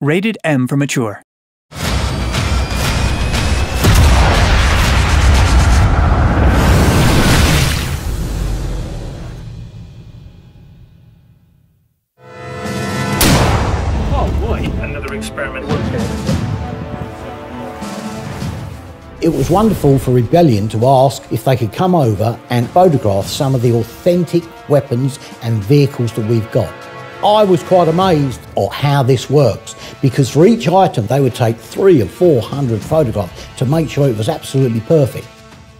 Rated M for Mature. Oh boy, another experiment. It was wonderful for Rebellion to ask if they could come over and photograph some of the authentic weapons and vehicles that we've got. I was quite amazed at how this works because for each item they would take three or four hundred photographs to make sure it was absolutely perfect.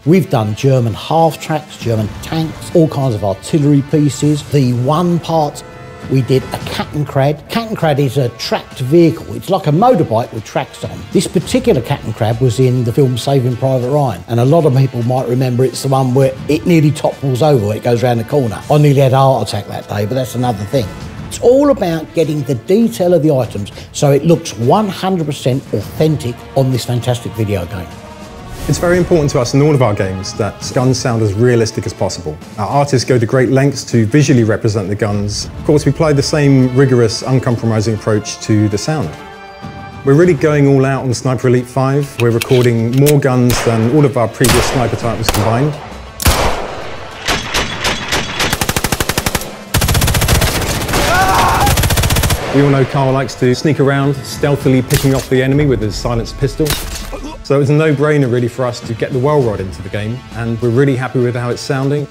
We've done German half tracks, German tanks, all kinds of artillery pieces, the one parts. We did a Kettenkrad. Kettenkrad is a tracked vehicle. It's like a motorbike with tracks on. This particular Kettenkrad was in the film Saving Private Ryan, and a lot of people might remember it's the one where it nearly topples over it goes around the corner. I nearly had a heart attack that day, but that's another thing. It's all about getting the detail of the items so it looks 100% authentic on this fantastic video game. It's very important to us in all of our games that guns sound as realistic as possible. Our artists go to great lengths to visually represent the guns. Of course, we apply the same rigorous, uncompromising approach to the sound. We're really going all out on Sniper Elite 5. We're recording more guns than all of our previous sniper titles combined. We all know Karl likes to sneak around, stealthily picking off the enemy with his silenced pistol. So it was a no-brainer really for us to get the Welrod into the game, and we're really happy with how it's sounding.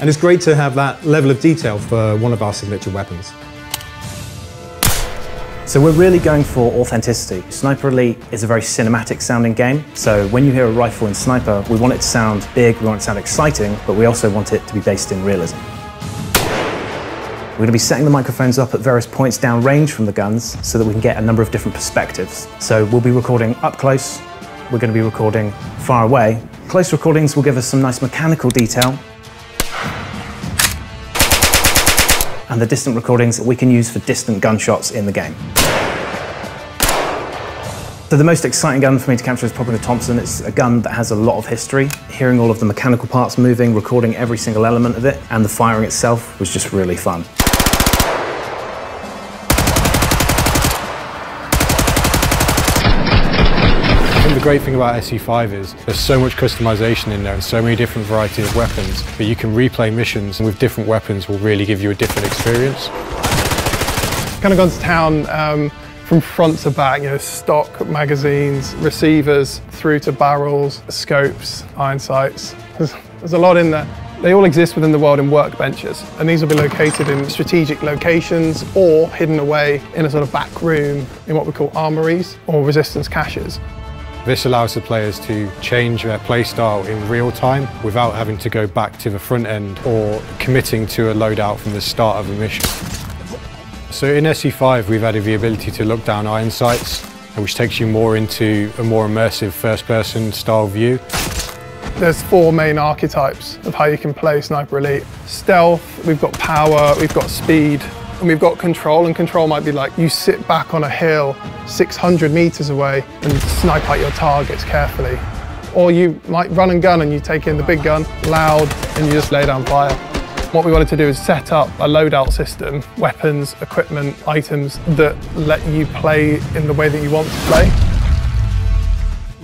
And it's great to have that level of detail for one of our signature weapons. So we're really going for authenticity. Sniper Elite is a very cinematic sounding game. So when you hear a rifle in Sniper, we want it to sound big, we want it to sound exciting, but we also want it to be based in realism. We're going to be setting the microphones up at various points down range from the guns so that we can get a number of different perspectives. So we'll be recording up close, we're going to be recording far away. Close recordings will give us some nice mechanical detail. And the distant recordings that we can use for distant gunshots in the game. So the most exciting gun for me to capture is probably the Thompson. It's a gun that has a lot of history. Hearing all of the mechanical parts moving, recording every single element of it, and the firing itself was just really fun. The great thing about SE5 is there's so much customization in there and so many different varieties of weapons that you can replay missions with different weapons will really give you a different experience. Kind of gone to town um, from front to back, you know, stock, magazines, receivers, through to barrels, scopes, iron sights. There's, there's a lot in there. They all exist within the world in workbenches, and these will be located in strategic locations or hidden away in a sort of back room in what we call armories or resistance caches. This allows the players to change their playstyle in real time without having to go back to the front end or committing to a loadout from the start of a mission. So in SE5 we've added the ability to look down iron sights which takes you more into a more immersive first person style view. There's four main archetypes of how you can play Sniper Elite. Stealth, we've got power, we've got speed, and we've got control, and control might be like you sit back on a hill 600 meters away and snipe out your targets carefully. Or you might run and gun and you take in the big gun, loud, and you just lay down fire. What we wanted to do is set up a loadout system, weapons, equipment, items that let you play in the way that you want to play.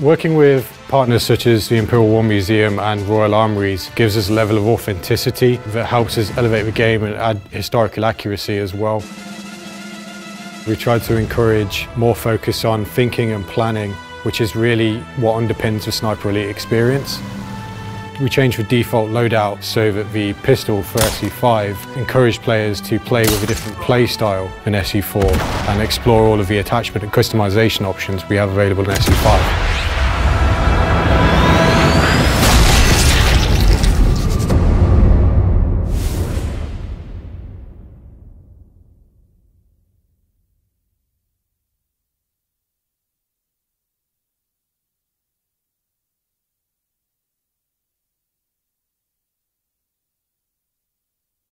Working with partners such as the Imperial War Museum and Royal Armouries gives us a level of authenticity that helps us elevate the game and add historical accuracy as well. We tried to encourage more focus on thinking and planning, which is really what underpins the Sniper Elite experience. We changed the default loadout so that the pistol for SE5 encouraged players to play with a different play style than SE4 and explore all of the attachment and customization options we have available in SE5.